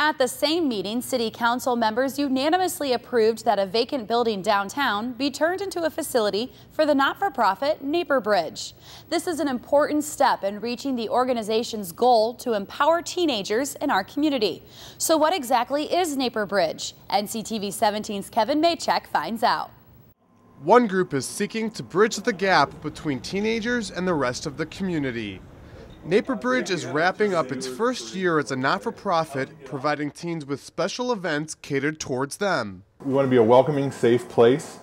At the same meeting, City Council members unanimously approved that a vacant building downtown be turned into a facility for the not-for-profit NaperBridge. This is an important step in reaching the organization's goal to empower teenagers in our community. So what exactly is NaperBridge? NCTV 17's Kevin Maychek finds out. One group is seeking to bridge the gap between teenagers and the rest of the community. NaperBridge is wrapping up its first year as a not-for-profit, providing teens with special events catered towards them. We want to be a welcoming, safe place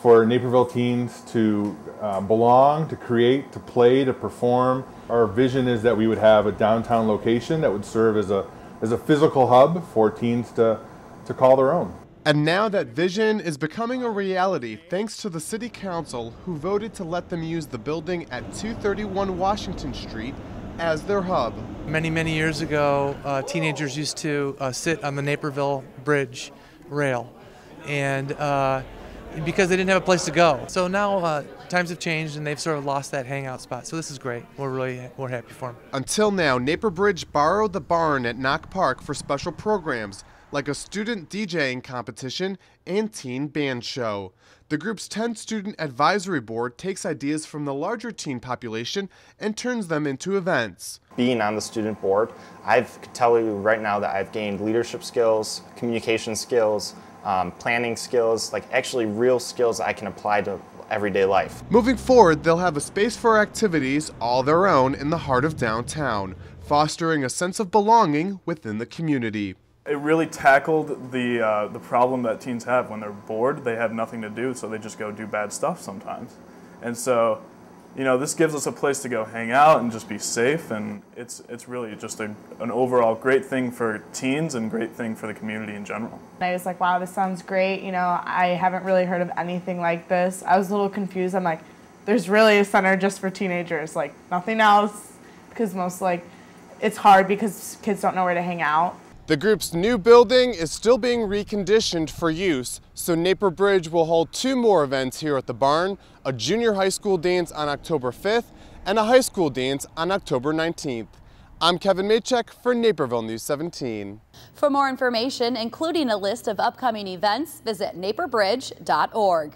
for Naperville teens to uh, belong, to create, to play, to perform. Our vision is that we would have a downtown location that would serve as a, as a physical hub for teens to, to call their own. And now that vision is becoming a reality thanks to the City Council who voted to let them use the building at 231 Washington Street as their hub. Many, many years ago, uh, teenagers used to uh, sit on the Naperville Bridge rail, and uh, because they didn't have a place to go. So now uh, times have changed and they've sort of lost that hangout spot. So this is great. We're really we're happy for them. Until now, NaperBridge borrowed the barn at Knoch Park for special programs like a student DJing competition and teen band show. The group's 10 student advisory board takes ideas from the larger teen population and turns them into events. Being on the student board, I can tell you right now that I've gained leadership skills, communication skills, um, planning skills, like actually real skills I can apply to everyday life. Moving forward, they'll have a space for activities all their own in the heart of downtown, fostering a sense of belonging within the community it really tackled the uh, the problem that teens have when they're bored. They have nothing to do, so they just go do bad stuff sometimes. And so, you know, this gives us a place to go hang out and just be safe. And it's it's really just a, an overall great thing for teens and great thing for the community in general. I was like, wow, this sounds great. You know, I haven't really heard of anything like this. I was a little confused. I'm like, there's really a center just for teenagers, like nothing else, because most like it's hard because kids don't know where to hang out. The group's new building is still being reconditioned for use, so NaperBridge will hold two more events here at the barn, a junior high school dance on October 5th and a high school dance on October 19th. I'm Kevin Maychek for Naperville News 17. For more information, including a list of upcoming events, visit naperbridge.org.